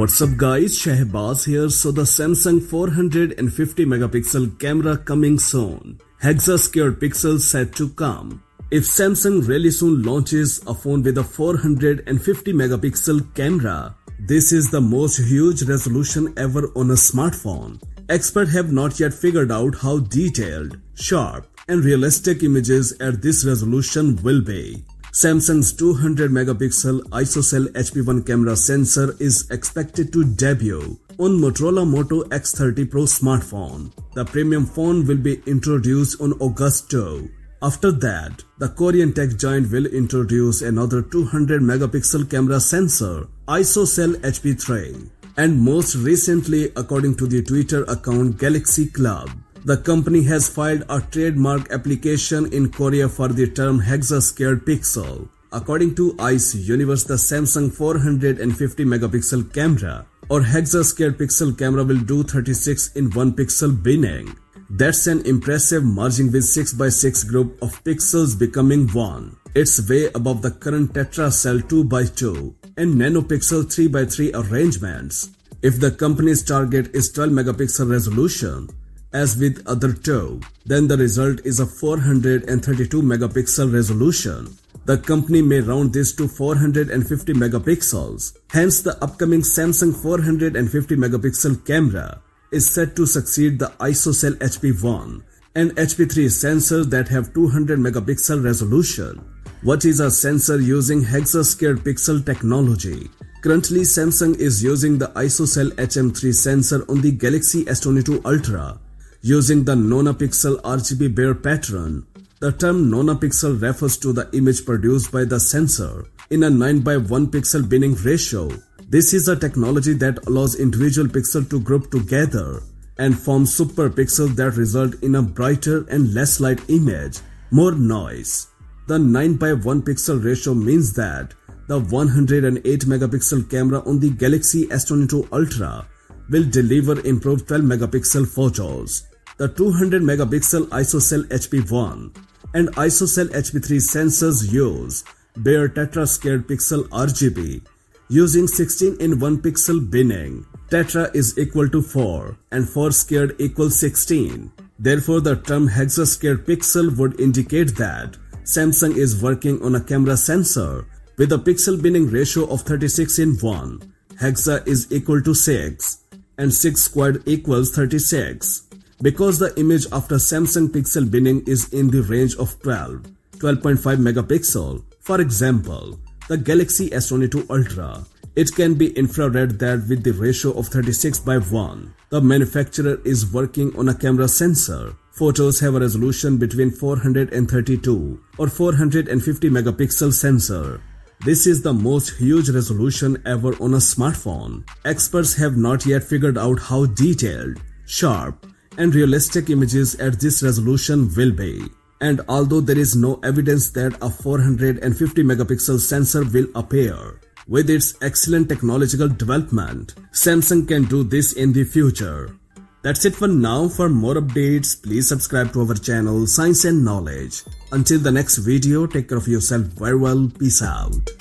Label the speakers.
Speaker 1: What's up guys, Shahbaz here. So the Samsung 450 megapixel camera coming soon. Hexascale pixels set to come. If Samsung really soon launches a phone with a 450 megapixel camera, this is the most huge resolution ever on a smartphone. Experts have not yet figured out how detailed, sharp, and realistic images at this resolution will be. Samsung's 200 megapixel ISOCELL HP1 camera sensor is expected to debut on Motorola Moto X30 Pro smartphone. The premium phone will be introduced on August 2. After that, the Korean tech giant will introduce another 200 megapixel camera sensor, ISOCELL HP3. And most recently, according to the Twitter account Galaxy Club, the company has filed a trademark application in Korea for the term hexa-squared pixel. According to ICE Universe, the Samsung 450 megapixel camera or hexa-squared pixel camera will do 36 in 1 pixel binning. That's an impressive merging with 6x6 group of pixels becoming 1. It's way above the current Tetra Cell 2x2 and nonapixel 3x3 arrangements. If the company's target is 12 megapixel resolution, as with other two, then the result is a 432 megapixel resolution. The company may round this to 450 megapixels. Hence, the upcoming Samsung 450 megapixel camera is set to succeed the ISOCELL HP1 and HP3 sensors that have 200 megapixel resolution. What is a sensor using hexa-squared pixel technology? Currently, Samsung is using the ISOCELL HM3 sensor on the Galaxy S22 Ultra using the nonapixel RGB Bayer pattern. The term nonapixel refers to the image produced by the sensor in a 9 by 1 pixel binning ratio. This is a technology that allows individual pixels to group together and form super pixels that result in a brighter and less light image, more noise. The 9 by 1 pixel ratio means that the 108 megapixel camera on the Galaxy S22 Ultra will deliver improved 12 megapixel photos the 200 megapixel ISOCELL HP1 and ISOCELL HP3 sensors use Bayer Tetra Squared Pixel RGB using 16 in 1 pixel binning. Tetra is equal to 4 and 4 squared equals 16. Therefore, the term hexa squared pixel would indicate that Samsung is working on a camera sensor with a pixel binning ratio of 36 in 1. Hexa is equal to 6 and 6 squared equals 36. Because the image after Samsung pixel binning is in the range of 12, 12.5 megapixel, for example, the Galaxy S22 Ultra, it can be infrared that with the ratio of 36 by 1. The manufacturer is working on a camera sensor. Photos have a resolution between 432 or 450 megapixel sensor. This is the most huge resolution ever on a smartphone. Experts have not yet figured out how detailed, sharp, and realistic images at this resolution will be. And although there is no evidence that a 450 megapixel sensor will appear, with its excellent technological development, Samsung can do this in the future. That's it for now. For more updates, please subscribe to our channel Science and Knowledge. Until the next video, take care of yourself very well. Peace out.